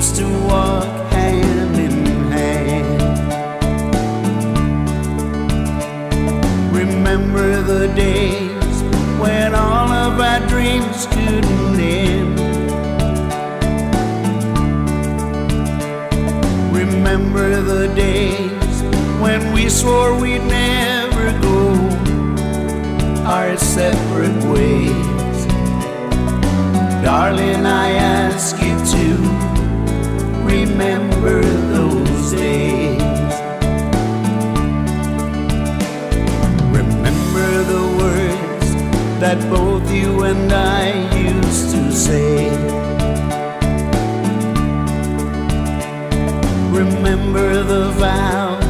used to walk hand in hand. Remember the days when all of our dreams couldn't end. Remember the days when we swore we'd never go our separate ways. Darling, I ask you to remember those days. Remember the words that both you and I used to say. Remember the vow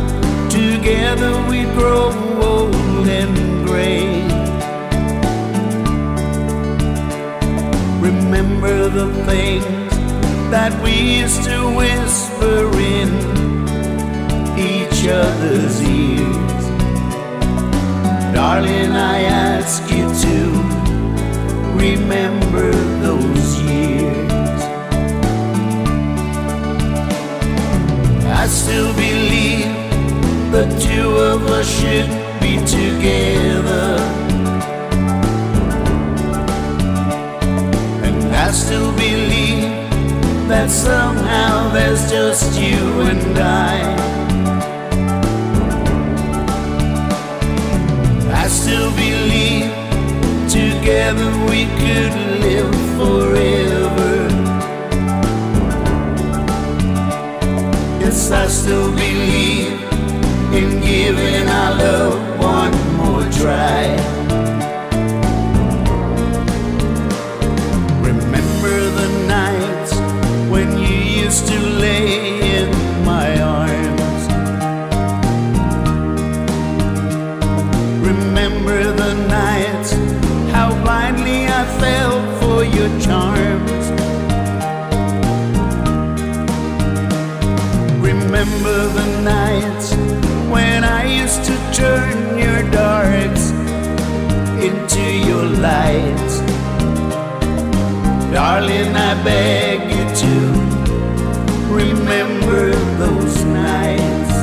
together we'd grow the things that we used to whisper in each other's ears. Darling, I ask you to remember those years. I still believe the two of us should be together. That somehow there's just you and I. I still believe together we could live forever. Yes, I still believe in giving our love your charms. Remember the nights when I used to turn your darks into your lights. Darling, I beg you to remember those nights.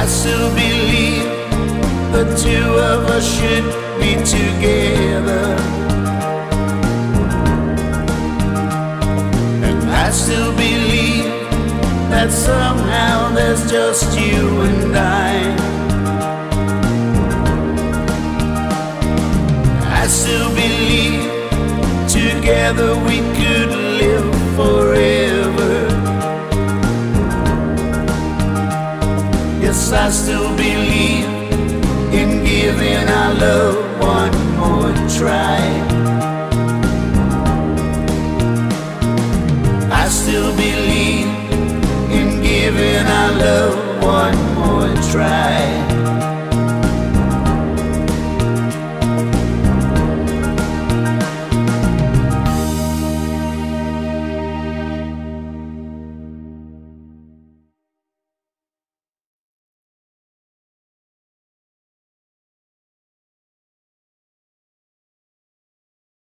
I still believe the two of us should be together. And I still believe that somehow there's just you and I. I still believe together we could live forever. Yes, giving our love one more try. I still believe in giving our love one more try.